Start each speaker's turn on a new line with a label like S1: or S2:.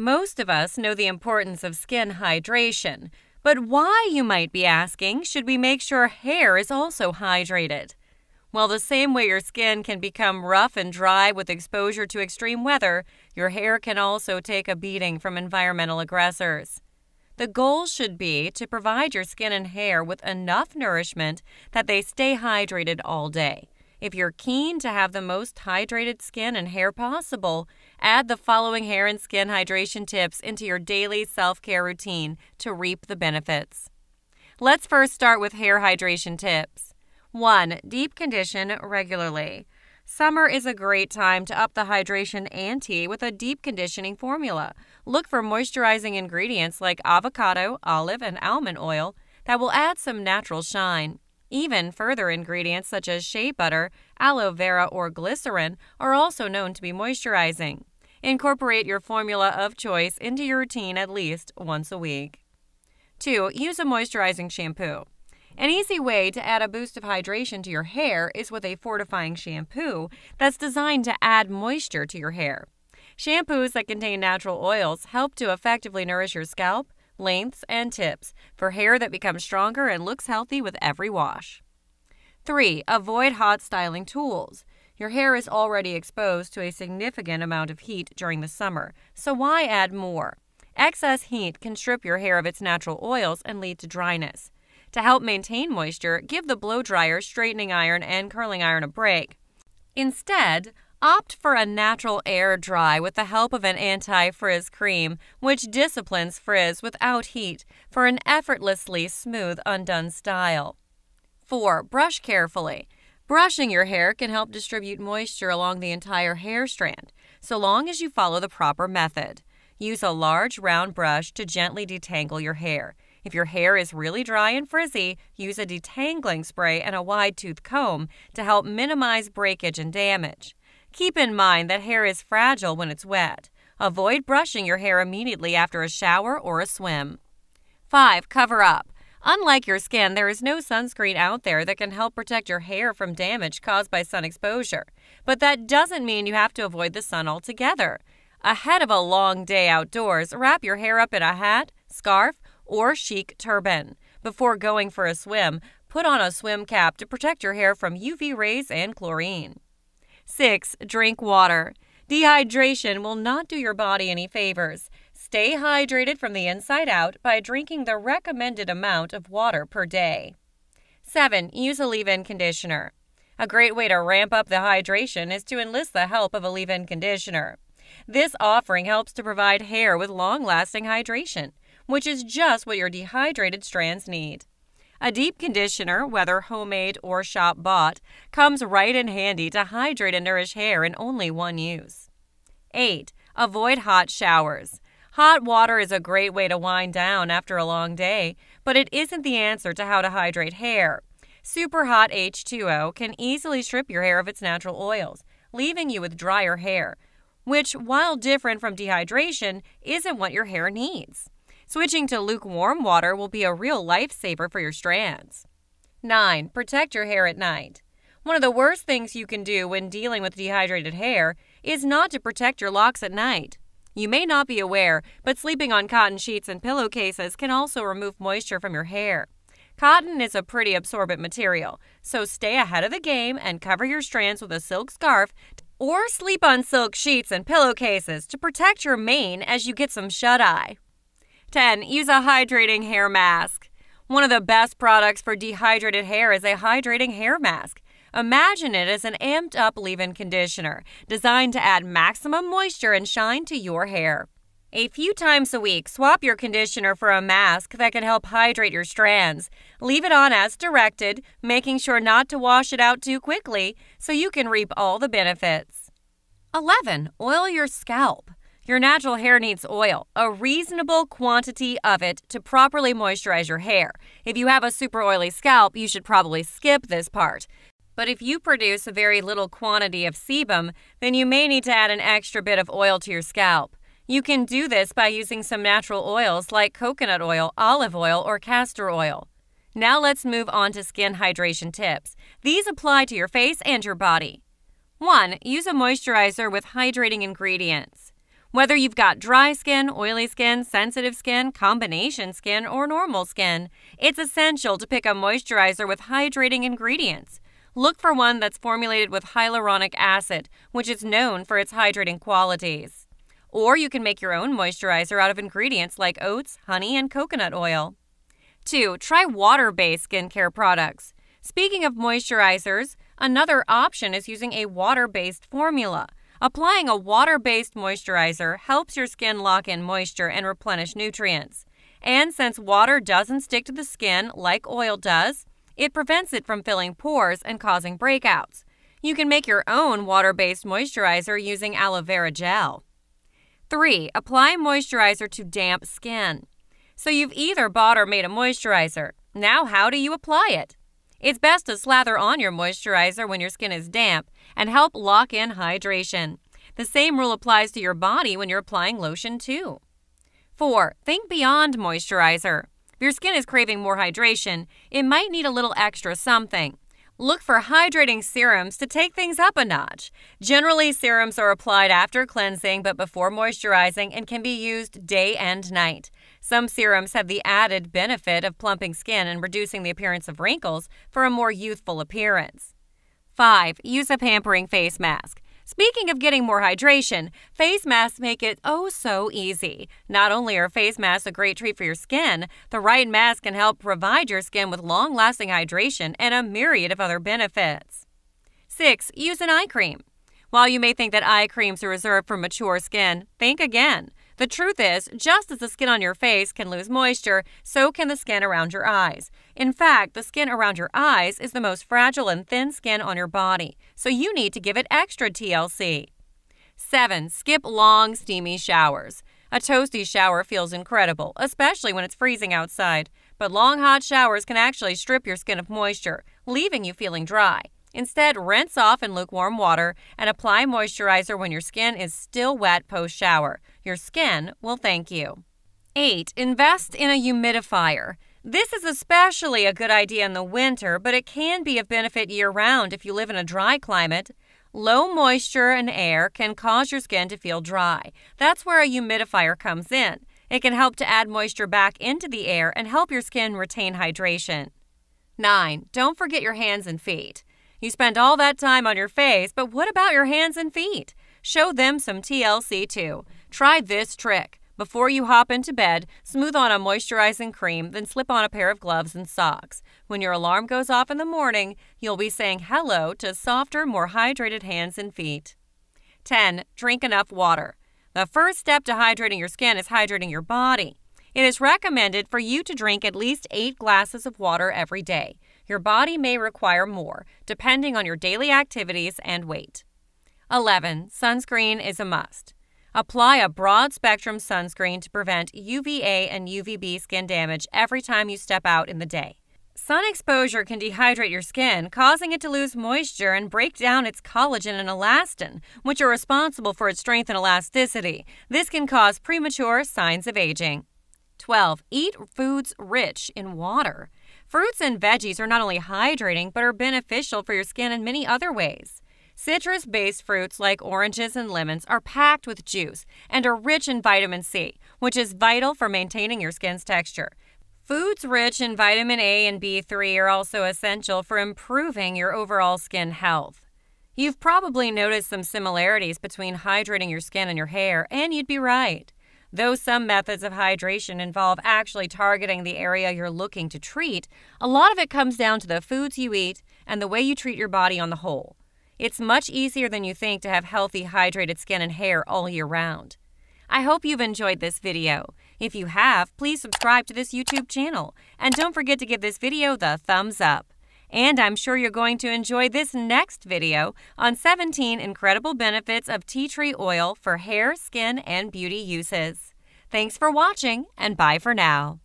S1: Most of us know the importance of skin hydration, but why, you might be asking, should we make sure hair is also hydrated? Well, the same way your skin can become rough and dry with exposure to extreme weather, your hair can also take a beating from environmental aggressors. The goal should be to provide your skin and hair with enough nourishment that they stay hydrated all day. If you're keen to have the most hydrated skin and hair possible, add the following hair and skin hydration tips into your daily self care routine to reap the benefits. Let's first start with hair hydration tips. 1. Deep condition regularly. Summer is a great time to up the hydration ante with a deep conditioning formula. Look for moisturizing ingredients like avocado, olive, and almond oil that will add some natural shine. Even further ingredients such as shea butter, aloe vera, or glycerin are also known to be moisturizing. Incorporate your formula of choice into your routine at least once a week. 2. Use a moisturizing shampoo. An easy way to add a boost of hydration to your hair is with a fortifying shampoo that's designed to add moisture to your hair. Shampoos that contain natural oils help to effectively nourish your scalp, lengths, and tips for hair that becomes stronger and looks healthy with every wash. 3. Avoid hot styling tools. Your hair is already exposed to a significant amount of heat during the summer, so why add more? Excess heat can strip your hair of its natural oils and lead to dryness. To help maintain moisture, give the blow dryer, straightening iron, and curling iron a break. Instead, Opt for a natural air dry with the help of an anti frizz cream, which disciplines frizz without heat for an effortlessly smooth undone style. 4. Brush carefully. Brushing your hair can help distribute moisture along the entire hair strand, so long as you follow the proper method. Use a large round brush to gently detangle your hair. If your hair is really dry and frizzy, use a detangling spray and a wide tooth comb to help minimize breakage and damage. Keep in mind that hair is fragile when it's wet. Avoid brushing your hair immediately after a shower or a swim. 5. Cover up. Unlike your skin, there is no sunscreen out there that can help protect your hair from damage caused by sun exposure. But that doesn't mean you have to avoid the sun altogether. Ahead of a long day outdoors, wrap your hair up in a hat, scarf, or chic turban. Before going for a swim, put on a swim cap to protect your hair from UV rays and chlorine. 6. Drink water. Dehydration will not do your body any favors. Stay hydrated from the inside out by drinking the recommended amount of water per day. 7. Use a leave in conditioner. A great way to ramp up the hydration is to enlist the help of a leave in conditioner. This offering helps to provide hair with long lasting hydration, which is just what your dehydrated strands need. A deep conditioner, whether homemade or shop bought, comes right in handy to hydrate and nourish hair in only one use. 8. Avoid hot showers. Hot water is a great way to wind down after a long day, but it isn't the answer to how to hydrate hair. Super hot H2O can easily strip your hair of its natural oils, leaving you with drier hair, which, while different from dehydration, isn't what your hair needs. Switching to lukewarm water will be a real lifesaver for your strands. 9. Protect your hair at night. One of the worst things you can do when dealing with dehydrated hair is not to protect your locks at night. You may not be aware, but sleeping on cotton sheets and pillowcases can also remove moisture from your hair. Cotton is a pretty absorbent material, so stay ahead of the game and cover your strands with a silk scarf or sleep on silk sheets and pillowcases to protect your mane as you get some shut eye. 10. Use a hydrating hair mask. One of the best products for dehydrated hair is a hydrating hair mask. Imagine it as an amped up leave in conditioner designed to add maximum moisture and shine to your hair. A few times a week, swap your conditioner for a mask that can help hydrate your strands. Leave it on as directed, making sure not to wash it out too quickly so you can reap all the benefits. 11. Oil your scalp. Your natural hair needs oil, a reasonable quantity of it to properly moisturize your hair. If you have a super oily scalp, you should probably skip this part. But if you produce a very little quantity of sebum, then you may need to add an extra bit of oil to your scalp. You can do this by using some natural oils like coconut oil, olive oil, or castor oil. Now let's move on to skin hydration tips. These apply to your face and your body. 1. Use a moisturizer with hydrating ingredients. Whether you've got dry skin, oily skin, sensitive skin, combination skin, or normal skin, it's essential to pick a moisturizer with hydrating ingredients. Look for one that's formulated with hyaluronic acid, which is known for its hydrating qualities. Or you can make your own moisturizer out of ingredients like oats, honey, and coconut oil. 2. Try water based skincare products. Speaking of moisturizers, another option is using a water based formula. Applying a water based moisturizer helps your skin lock in moisture and replenish nutrients. And since water doesn't stick to the skin like oil does, it prevents it from filling pores and causing breakouts. You can make your own water based moisturizer using aloe vera gel. 3. Apply moisturizer to damp skin. So you've either bought or made a moisturizer. Now, how do you apply it? It's best to slather on your moisturizer when your skin is damp and help lock in hydration. The same rule applies to your body when you're applying lotion, too. 4. Think beyond moisturizer. If your skin is craving more hydration, it might need a little extra something. Look for hydrating serums to take things up a notch. Generally, serums are applied after cleansing but before moisturizing and can be used day and night. Some serums have the added benefit of plumping skin and reducing the appearance of wrinkles for a more youthful appearance. 5. Use a pampering face mask. Speaking of getting more hydration, face masks make it oh so easy. Not only are face masks a great treat for your skin, the right mask can help provide your skin with long lasting hydration and a myriad of other benefits. 6. Use an eye cream. While you may think that eye creams are reserved for mature skin, think again. The truth is, just as the skin on your face can lose moisture, so can the skin around your eyes. In fact, the skin around your eyes is the most fragile and thin skin on your body, so you need to give it extra TLC. 7. Skip long, steamy showers. A toasty shower feels incredible, especially when it's freezing outside, but long hot showers can actually strip your skin of moisture, leaving you feeling dry. Instead, rinse off in lukewarm water and apply moisturizer when your skin is still wet post shower. Your skin will thank you. 8. Invest in a humidifier. This is especially a good idea in the winter, but it can be of benefit year round if you live in a dry climate. Low moisture and air can cause your skin to feel dry. That's where a humidifier comes in. It can help to add moisture back into the air and help your skin retain hydration. 9. Don't forget your hands and feet. You spend all that time on your face, but what about your hands and feet? Show them some TLC too. Try this trick. Before you hop into bed, smooth on a moisturizing cream, then slip on a pair of gloves and socks. When your alarm goes off in the morning, you'll be saying hello to softer, more hydrated hands and feet. 10. Drink enough water. The first step to hydrating your skin is hydrating your body. It is recommended for you to drink at least 8 glasses of water every day. Your body may require more, depending on your daily activities and weight. 11. Sunscreen is a must. Apply a broad spectrum sunscreen to prevent UVA and UVB skin damage every time you step out in the day. Sun exposure can dehydrate your skin, causing it to lose moisture and break down its collagen and elastin, which are responsible for its strength and elasticity. This can cause premature signs of aging. 12. Eat foods rich in water. Fruits and veggies are not only hydrating but are beneficial for your skin in many other ways. Citrus based fruits like oranges and lemons are packed with juice and are rich in vitamin C, which is vital for maintaining your skin's texture. Foods rich in vitamin A and B3 are also essential for improving your overall skin health. You've probably noticed some similarities between hydrating your skin and your hair, and you'd be right. Though some methods of hydration involve actually targeting the area you're looking to treat, a lot of it comes down to the foods you eat and the way you treat your body on the whole. It's much easier than you think to have healthy, hydrated skin and hair all year round. I hope you've enjoyed this video. If you have, please subscribe to this YouTube channel and don't forget to give this video the thumbs up. And I'm sure you're going to enjoy this next video on 17 incredible benefits of tea tree oil for hair, skin, and beauty uses. Thanks for watching, and bye for now.